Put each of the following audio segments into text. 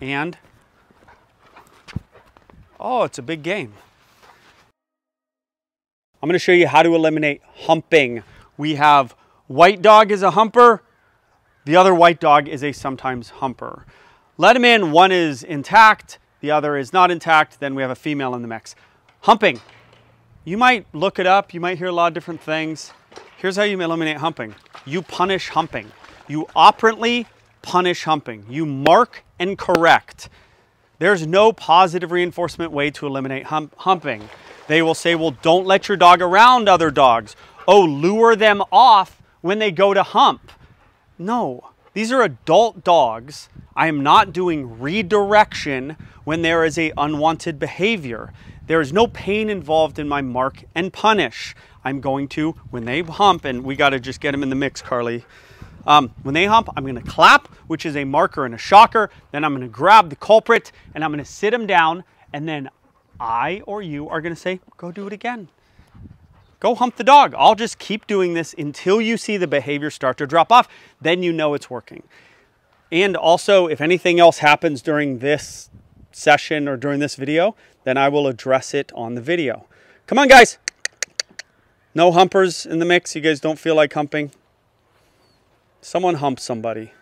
And, oh, it's a big game. I'm gonna show you how to eliminate humping. We have white dog is a humper, the other white dog is a sometimes humper. Let them in, one is intact, the other is not intact, then we have a female in the mix. Humping. You might look it up, you might hear a lot of different things. Here's how you eliminate humping. You punish humping. You operantly punish humping. You mark and correct. There's no positive reinforcement way to eliminate hump humping. They will say, well, don't let your dog around other dogs. Oh, lure them off when they go to hump. No, these are adult dogs. I am not doing redirection when there is a unwanted behavior. There is no pain involved in my mark and punish. I'm going to, when they hump, and we got to just get them in the mix, Carly. Um, when they hump, I'm going to clap, which is a marker and a shocker. Then I'm going to grab the culprit and I'm going to sit him down. And then I or you are going to say, go do it again. Go hump the dog. I'll just keep doing this until you see the behavior start to drop off. Then you know it's working. And also, if anything else happens during this session or during this video, then I will address it on the video. Come on, guys. No humpers in the mix. You guys don't feel like humping? Someone hump somebody.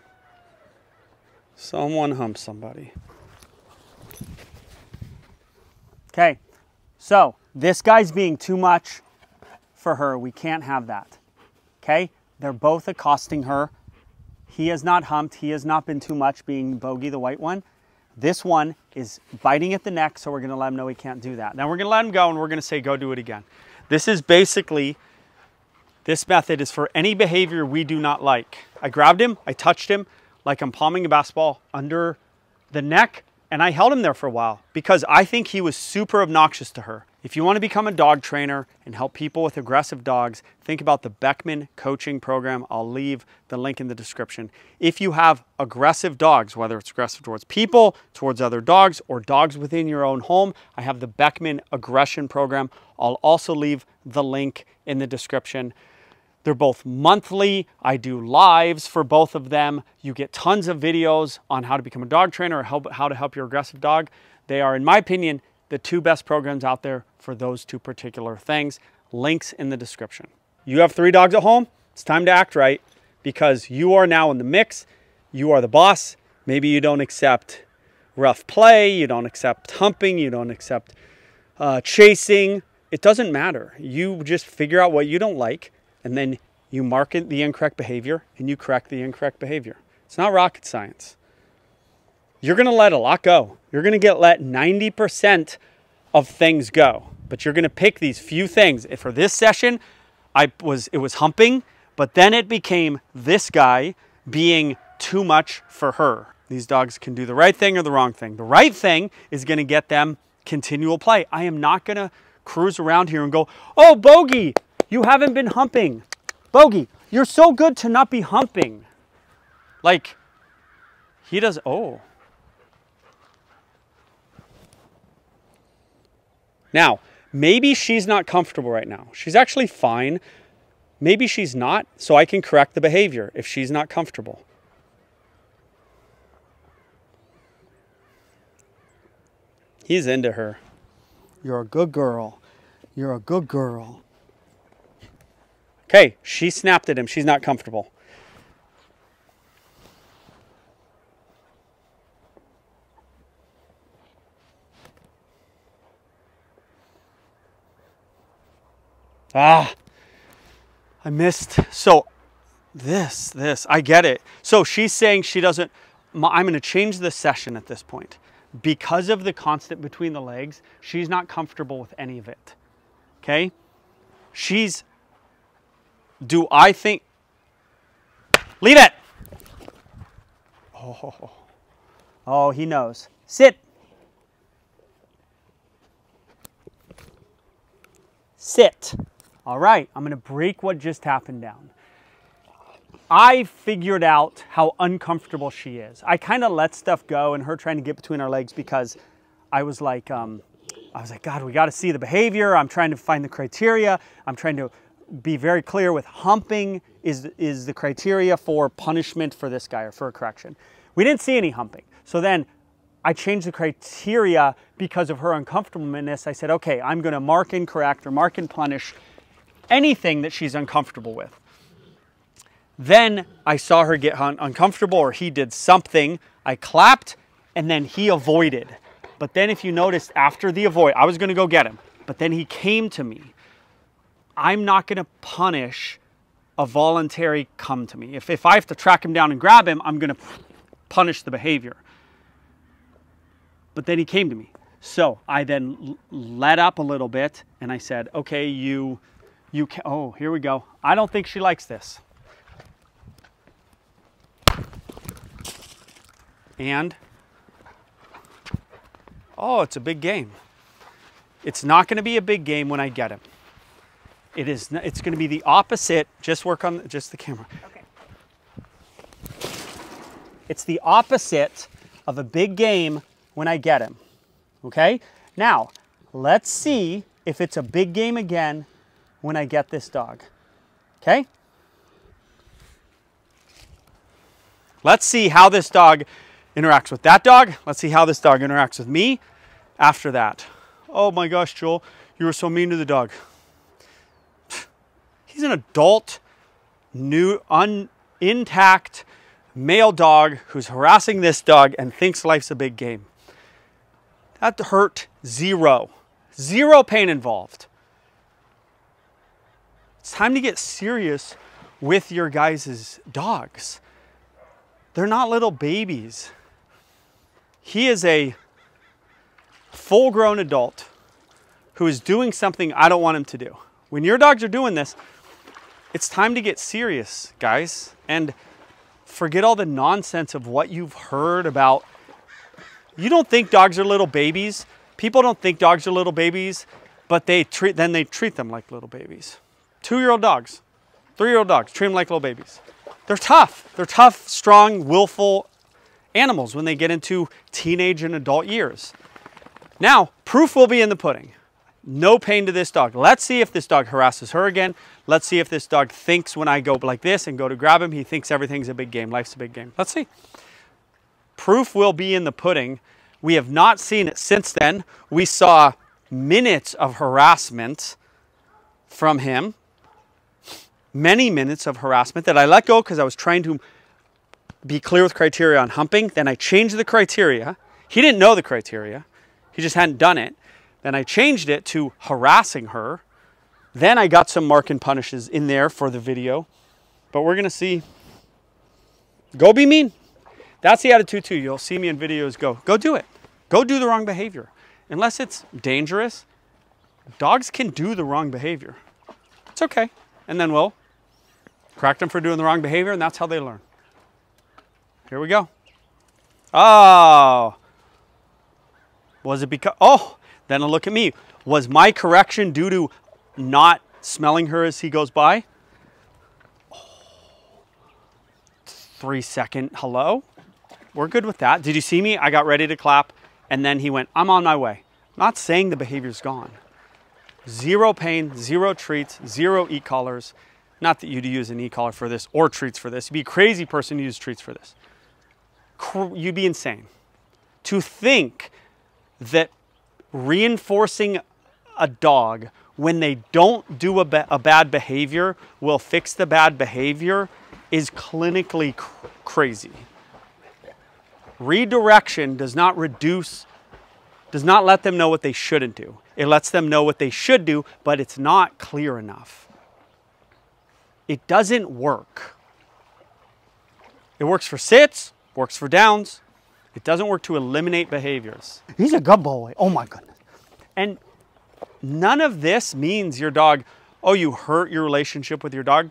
Someone hump somebody. Okay, so this guy's being too much for her. We can't have that. Okay, they're both accosting her. He has not humped. He has not been too much, being Bogey, the white one. This one is biting at the neck, so we're to let him know he can't do that. Now we're to let him go, and we're to say, go do it again. This is basically, this method is for any behavior we do not like. I grabbed him, I touched him like I'm palming a basketball under the neck, and I held him there for a while because I think he was super obnoxious to her. If you want to become a dog trainer and help people with aggressive dogs, think about the Beckman coaching program. I'll leave the link in the description. If you have aggressive dogs, whether it's aggressive towards people, towards other dogs, or dogs within your own home, I have the Beckman aggression program. I'll also leave the link in the description. They're both monthly. I do lives for both of them. You get tons of videos on how to become a dog trainer or help, how to help your aggressive dog. They are, in my opinion, the two best programs out there for those two particular things. Links in the description. You have three dogs at home. It's time to act right because you are now in the mix. You are the boss. Maybe you don't accept rough play. You don't accept humping. You don't accept uh, chasing. It doesn't matter. You just figure out what you don't like and then you market the incorrect behavior and you correct the incorrect behavior. It's not rocket science. You're going to let a lot go. You're going to get let 90% of things go, but you're going to pick these few things. For this session, I was it was humping, but then it became this guy being too much for her. These dogs can do the right thing or the wrong thing. The right thing is going to get them continual play. I am not going to cruise around here and go, "Oh, bogey, you haven't been humping. Bogey, you're so good to not be humping." Like he does, "Oh, Now, maybe she's not comfortable right now. She's actually fine. Maybe she's not, so I can correct the behavior if she's not comfortable. He's into her. You're a good girl. You're a good girl. Okay, she snapped at him. She's not comfortable. Ah, I missed. So this, this, I get it. So she's saying she doesn't, I'm going to change the session at this point. Because of the constant between the legs, she's not comfortable with any of it. Okay? She's, do I think, leave it. Oh, oh, he knows. Sit. Sit. All right, I'm gonna break what just happened down. I figured out how uncomfortable she is. I kind of let stuff go and her trying to get between our legs because I was like, um, I was like, God, we got to see the behavior. I'm trying to find the criteria. I'm trying to be very clear with humping is, is the criteria for punishment for this guy or for a correction. We didn't see any humping. So then I changed the criteria because of her uncomfortableness. I said, okay, I'm going to mark and correct or mark and punish anything that she's uncomfortable with. Then I saw her get un- uncomfortable or he did something. I clapped and then he avoided. But then, if you noticed after the avoid, I was going to go get him, but then he came to me. I'm not going to punish a voluntary come to me. If, if I have to track him down and grab him, I'm going to punish the behavior. But then he came to me. So I then let up a little bit and I said, okay, you, you can, oh, here we go. I don't think she likes this. And, oh, it's a big game. It's not going to be a big game when I get him. It is. It's going to be the opposite. Just work on just the camera. Okay. It's the opposite of a big game when I get him. Okay? Now, let's see if it's a big game again when I get this dog. Okay? Let's see how this dog interacts with that dog. Let's see how this dog interacts with me after that. Oh my gosh, Joel, you were so mean to the dog. He's an adult, new, un, intact male dog who's harassing this dog and thinks life's a big game. That hurt zero. Zero pain involved. It's time to get serious with your guys' dogs. They're not little babies. He is a full grown adult who is doing something I don't want him to do. When your dogs are doing this, it's time to get serious, guys, and forget all the nonsense of what you've heard about. You don't think dogs are little babies. People don't think dogs are little babies, but they treat then they treat them like little babies. Two-year-old dogs, three-year-old dogs, treat them like little babies. They're tough. They're tough, strong, willful animals when they get into teenage and adult years. Now, proof will be in the pudding. No pain to this dog. Let's see if this dog harasses her again. Let's see if this dog thinks when I go like this and go to grab him, he thinks everything's a big game. Life's a big game. Let's see. Proof will be in the pudding. We have not seen it since then. We saw minutes of harassment from him, many minutes of harassment that I let go because I was trying to be clear with criteria on humping. Then I changed the criteria. He didn't know the criteria, he just hadn't done it. Then I changed it to harassing her. Then I got some mark and punishes in there for the video. But we're to see. Go be mean. That's the attitude too. You'll see me in videos go, go do it. Go do the wrong behavior. Unless it's dangerous, dogs can do the wrong behavior. It's okay. And then we'll correct them for doing the wrong behavior, and that's how they learn. Here we go. Oh. Was it because, oh, then a look at me. Was my correction due to not smelling her as he goes by? Three second hello. We're good with that. Did you see me? I got ready to clap and then he went, I'm on my way. Not saying the behavior's gone. Zero pain, zero treats, zero e-collars. Not that you'd use an e-collar for this or treats for this. You'd be a crazy person to use treats for this. You'd be insane. To think that reinforcing a dog when they don't do a, ba a bad behavior will fix the bad behavior is clinically cr crazy. Redirection does not reduce, does not let them know what they shouldn't do. It lets them know what they should do, but it's not clear enough. It doesn't work. It works for sits, works for downs, it doesn't work to eliminate behaviors. He's a good boy. Oh my goodness. And none of this means your dog, oh, you hurt your relationship with your dog.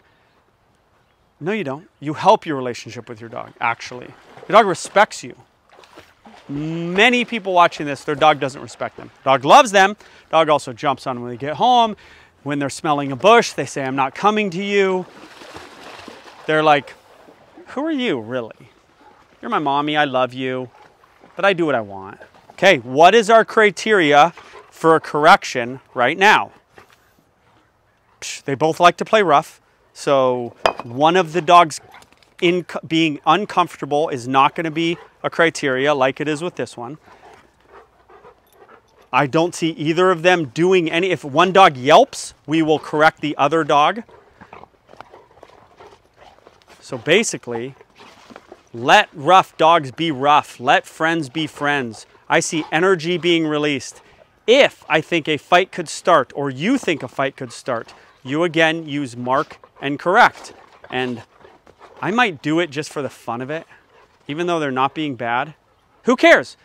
No, you don't. You help your relationship with your dog, actually. Your dog respects you. Many people watching this, their dog doesn't respect them. Dog loves them. Dog also jumps on them when they get home. When they're smelling a bush, they say, I'm not coming to you. They're like, who are you, really? You're my mommy, I love you but I do what I want. Okay, what is our criteria for a correction right now? They both like to play rough. So one of the dogs in being uncomfortable is not going to be a criteria like it is with this one. I don't see either of them doing any. If one dog yelps, we will correct the other dog. So basically, let rough dogs be rough. Let friends be friends. I see energy being released. If I think a fight could start, or you think a fight could start, you again use mark and correct. And I might do it just for the fun of it, even though they're not being bad. Who cares?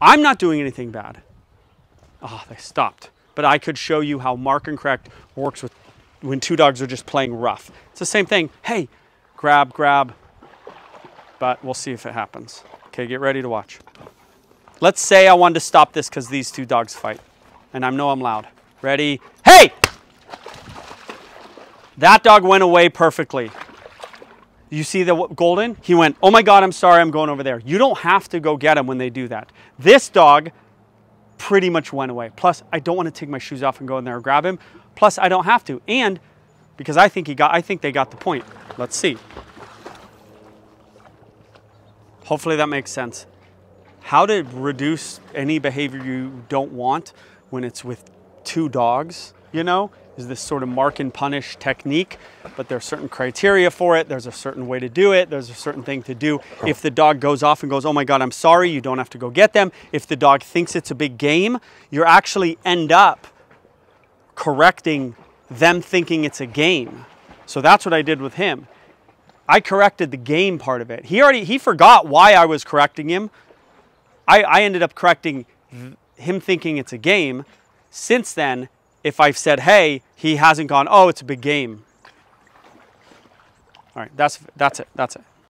I'm not doing anything bad. Oh, they stopped. But I could show you how mark and correct works with when two dogs are just playing rough. It's the same thing. Hey, grab, grab. But we'll see if it happens. Okay, get ready to watch. Let's say I wanted to stop this because these two dogs fight. And I know I'm loud. Ready? Hey! That dog went away perfectly. You see the golden? He went, oh my God, I'm sorry, I'm going over there. You don't have to go get him when they do that. This dog pretty much went away. Plus, I don't want to take my shoes off and go in there and grab him. Plus, I don't have to. And because I think he got, I think they got the point. Let's see. Hopefully that makes sense. How to reduce any behavior you don't want when it's with two dogs, you know, is this sort of mark and punish technique, but there's certain criteria for it. There's a certain way to do it. There's a certain thing to do. If the dog goes off and goes, oh my God, I'm sorry, you don't have to go get them. If the dog thinks it's a big game, you actually end up correcting them thinking it's a game. So that's what I did with him. I corrected the game part of it. He already, he forgot why I was correcting him. I, I ended up correcting him thinking it's a game. Since then, if I've said, hey, he hasn't gone, oh, it's a big game. All right, that's, that's it, that's it.